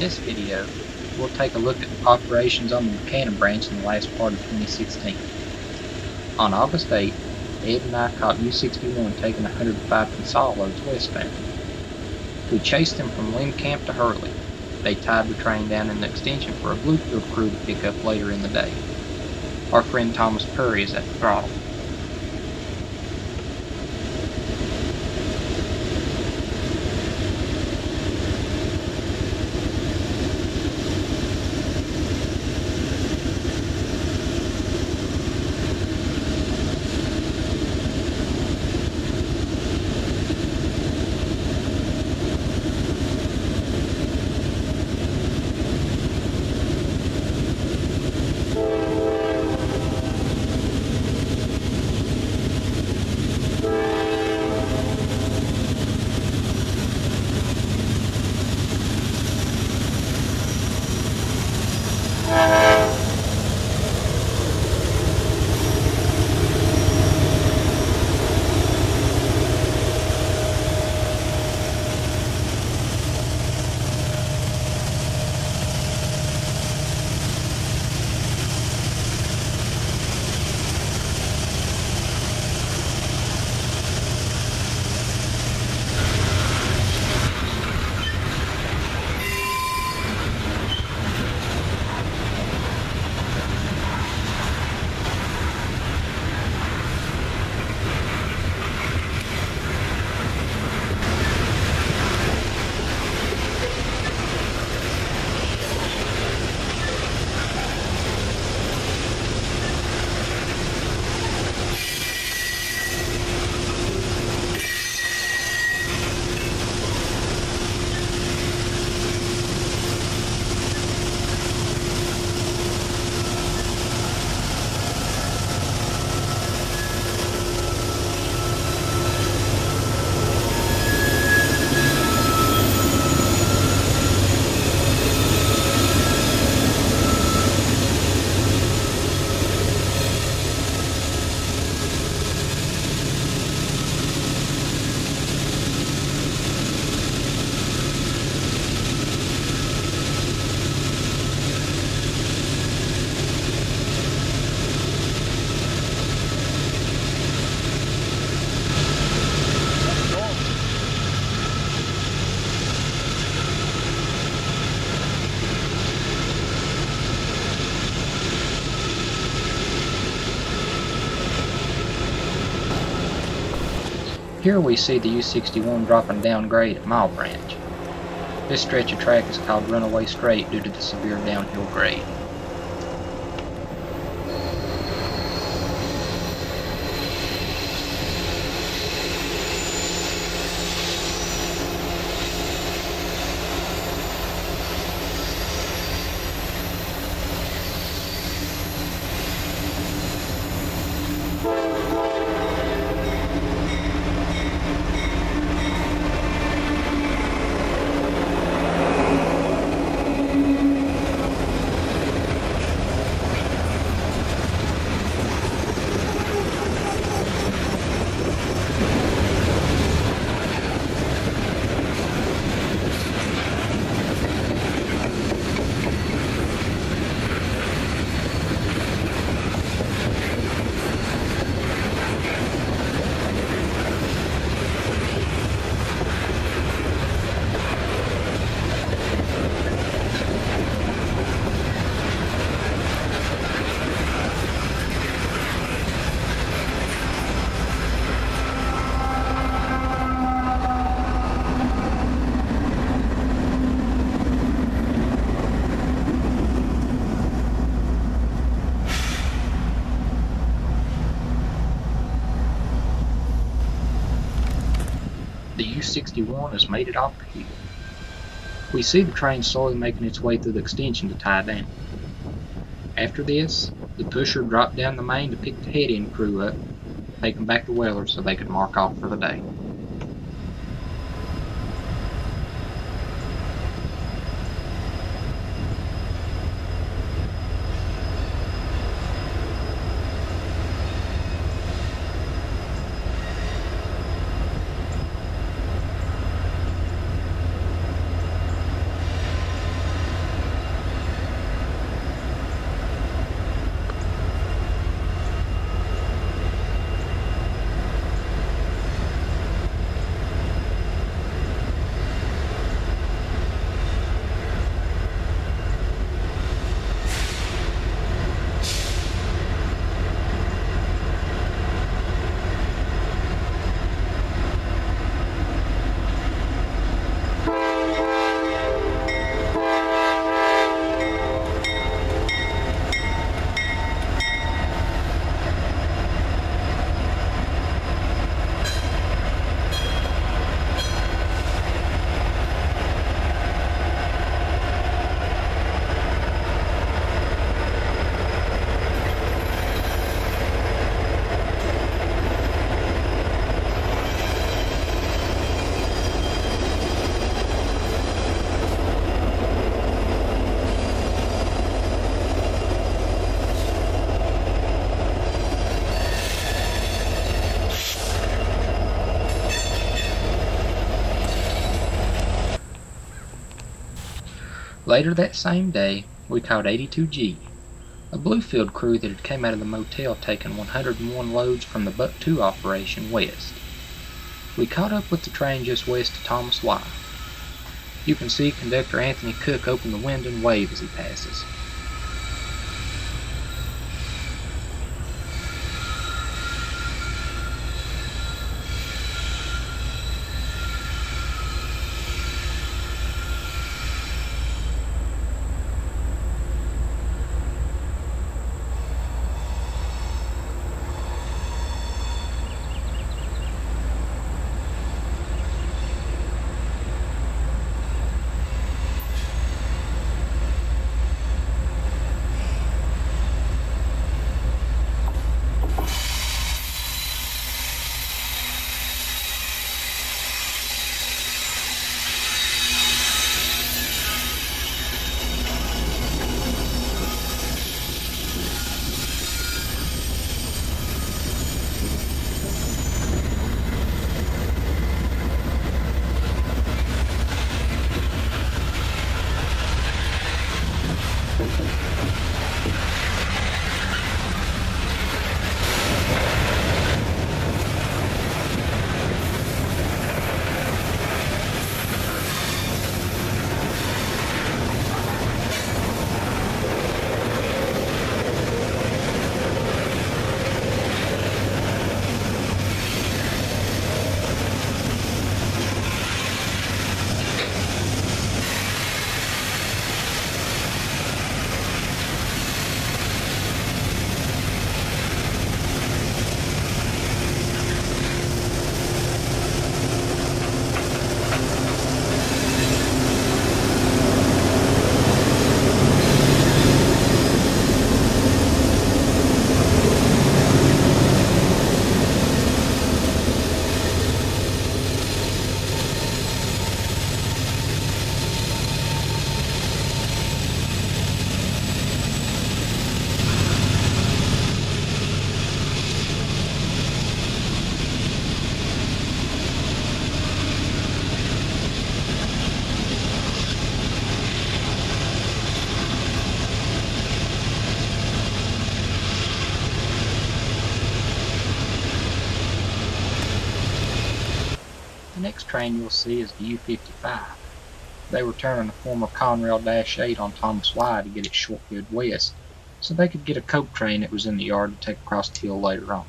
this video, we'll take a look at operations on the Buchanan branch in the last part of 2016. On August 8, Ed and I caught U-61 taking 105 consol loads westbound. We chased them from Lynn Camp to Hurley. They tied the train down in the extension for a Bluefield crew to pick up later in the day. Our friend Thomas Perry is at the throttle. Here we see the U-61 dropping down grade at Mile Branch. This stretch of track is called Runaway Straight due to the severe downhill grade. The U-61 has made it off the hill. We see the train slowly making its way through the extension to tie down. After this, the pusher dropped down the main to pick the head-end crew up, take them back to Weller so they could mark off for the day. Later that same day, we caught 82G, a Bluefield crew that had come out of the motel taking 101 loads from the Buck 2 operation west. We caught up with the train just west of Thomas Wye. You can see conductor Anthony Cook open the window and wave as he passes. Next train you'll see is the U-55. They were turning a former Conrail Dash 8 on Thomas Wye to get it shortcut west, so they could get a coke train that was in the yard to take across the hill later on.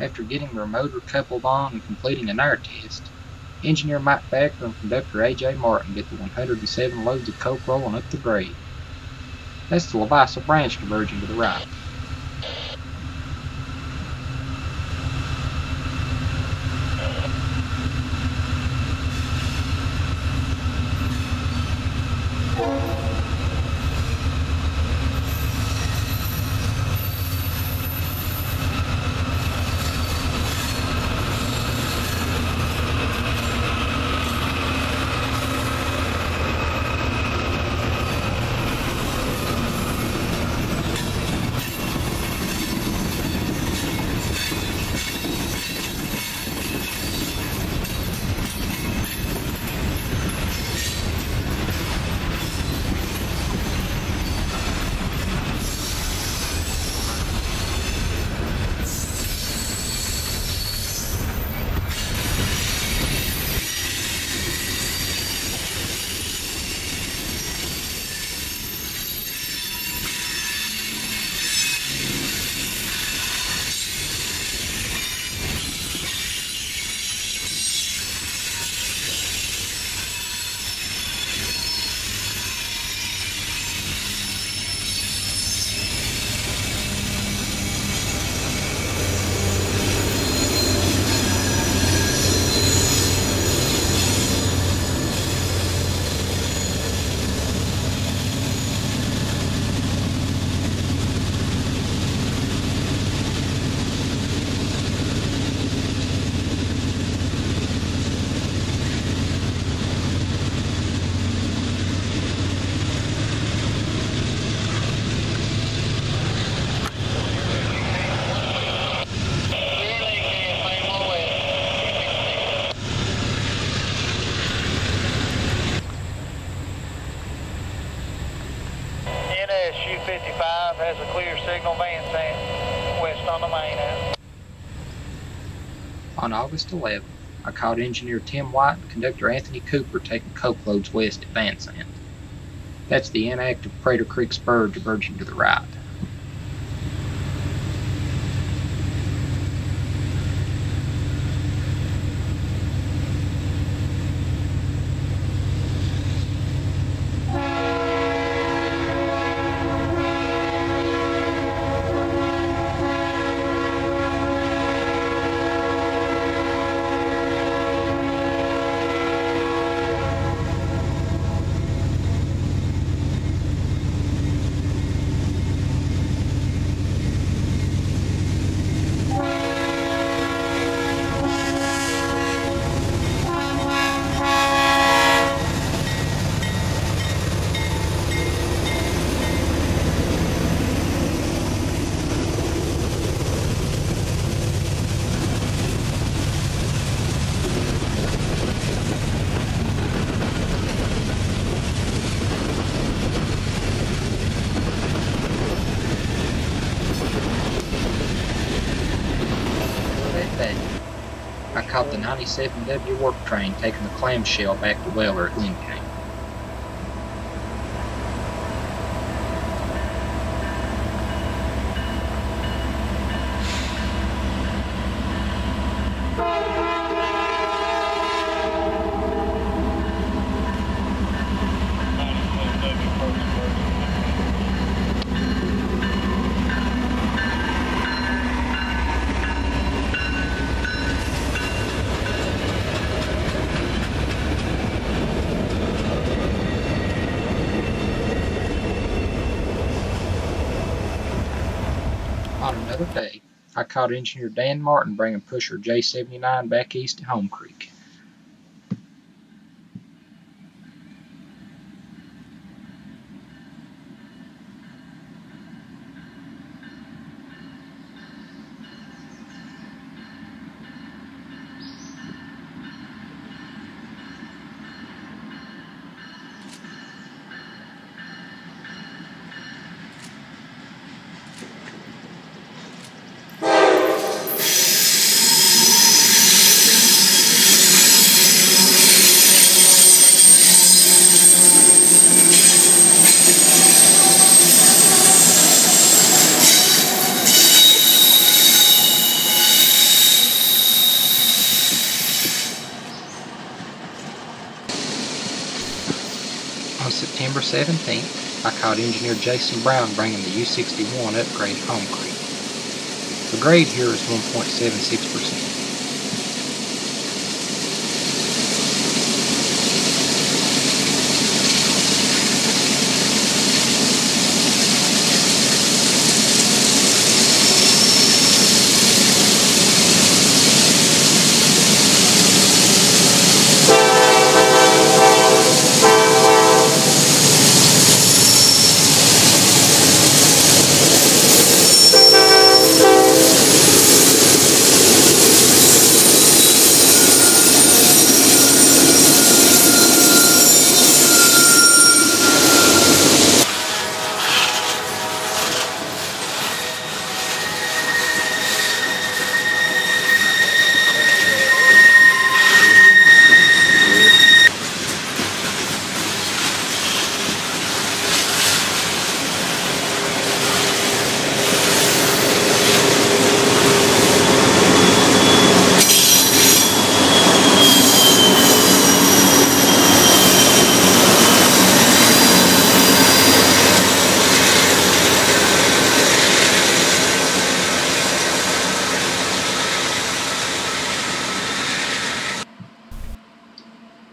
After getting their motor coupled on and completing an air test, engineer Mike Thacker and conductor A.J. Martin get the 107 loads of coke rolling up the grade. That's the Levisa branch converging to the right. On August 11, I caught engineer Tim White and conductor Anthony Cooper taking coke loads west at Vansant. That's the inactive Crater Creek spur diverging to the right. That day, I caught the 97W work train taking the clamshell back to Weller at Glen caught engineer Dan Martin bringing pusher J79 back east to Home Creek. On September 17th, I caught engineer Jason Brown bringing the U61 upgrade Home Creek. The grade here is 1.76%.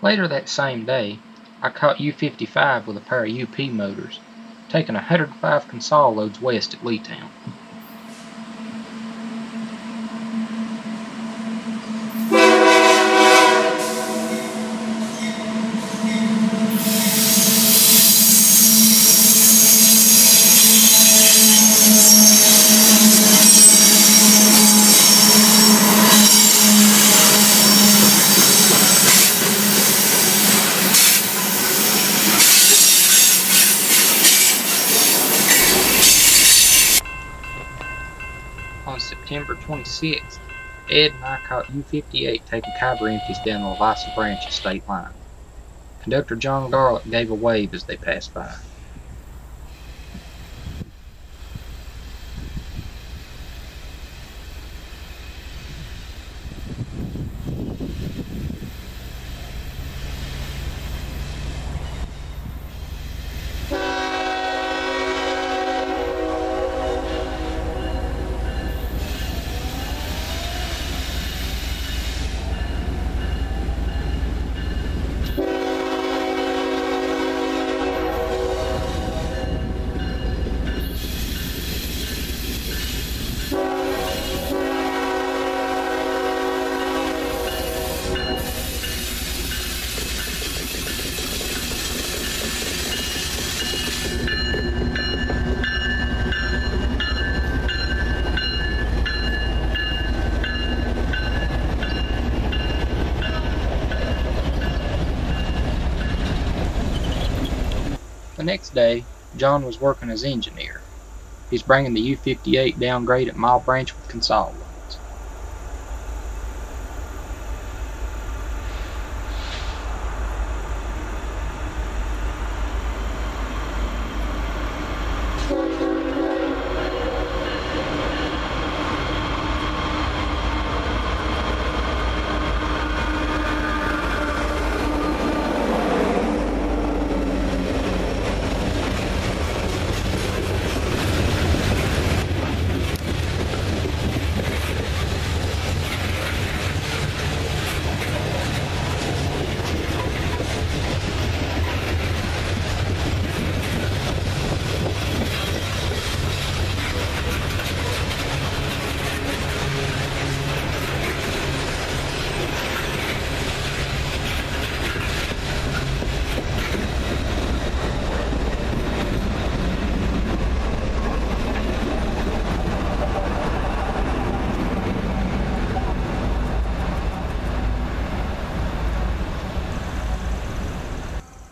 Later that same day, I caught U-55 with a pair of UP motors, taking 105 consol loads west at Leetown. 26th, Ed and I caught U-58 taking Khyber empties down the Levisa Branch of state line. Conductor John Garlick gave a wave as they passed by. Next day, John was working as engineer. He's bringing the U-58 down grade at Mile Branch with Consol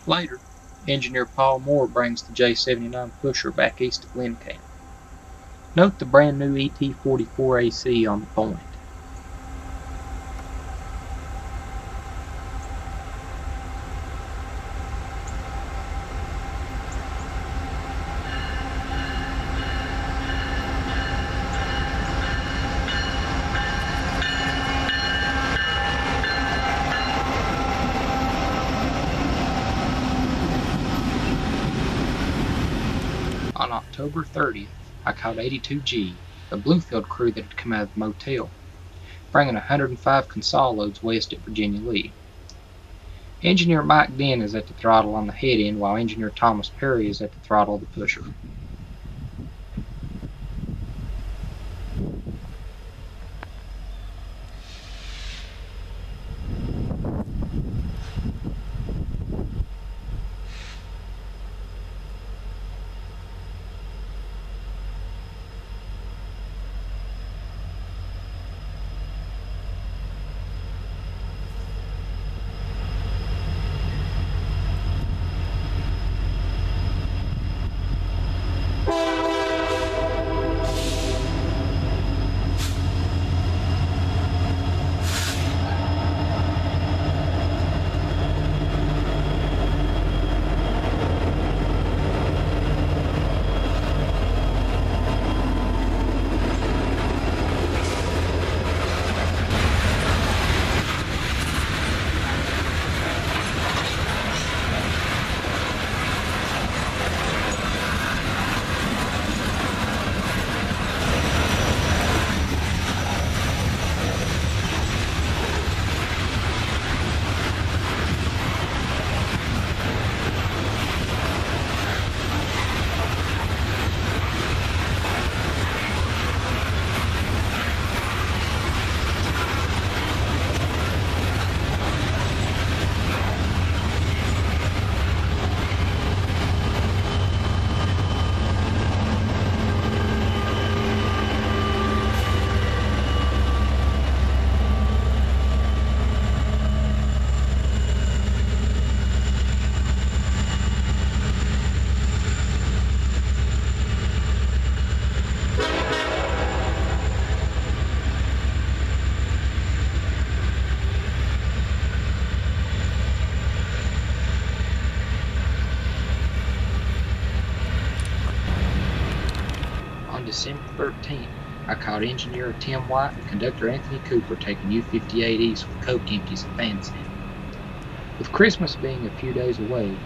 Later, engineer Paul Moore brings the J79 pusher back east of Lynn Camp. Note the brand new E ET44AC on the point. I 82G, the Bluefield crew that had come out of the motel, bringing 105 Consol loads west at Virginia Lee. Engineer Mike Den is at the throttle on the head end, while Engineer Thomas Perry is at the throttle of the pusher. December 13th, I caught engineer Tim White and conductor Anthony Cooper taking U-58 East with coke empties at Fancy. With Christmas being a few days away,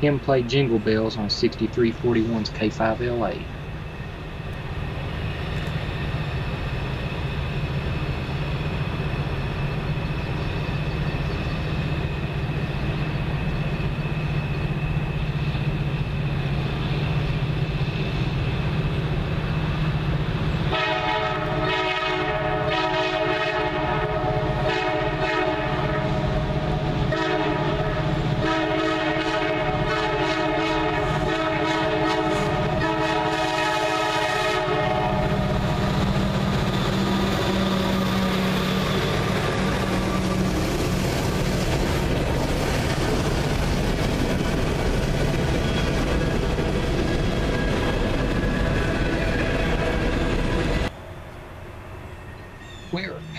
Tim played Jingle Bells on 6341's K5LA.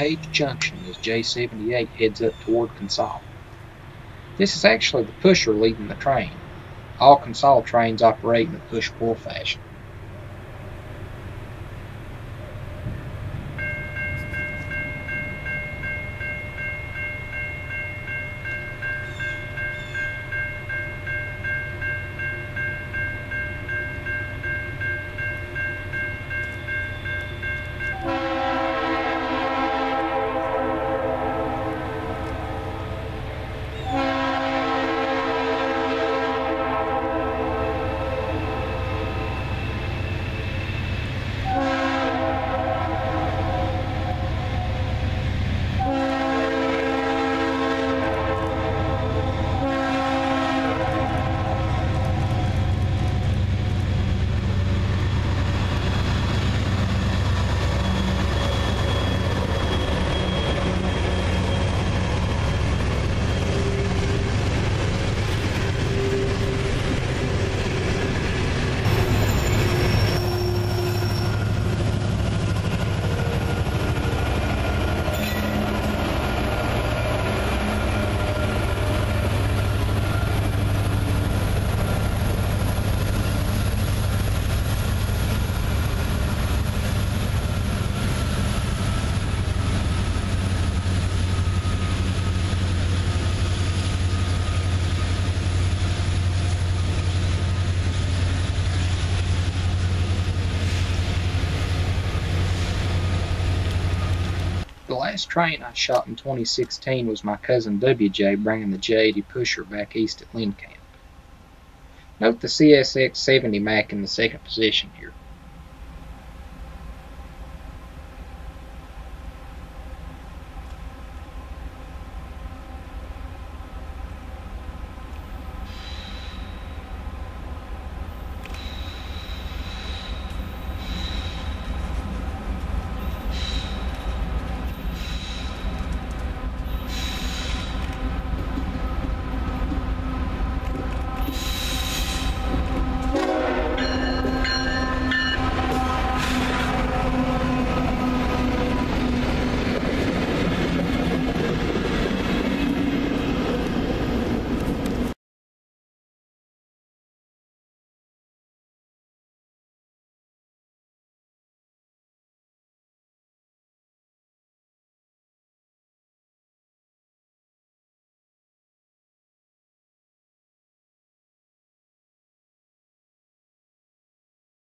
Page Junction as J78 heads up toward Consol. This is actually the pusher leading the train. All Consol trains operate in a push-pull fashion. Last train I shot in 2016 was my cousin WJ bringing the J80 pusher back east at Lynn Camp. Note the CSX 70 Mac in the second position here.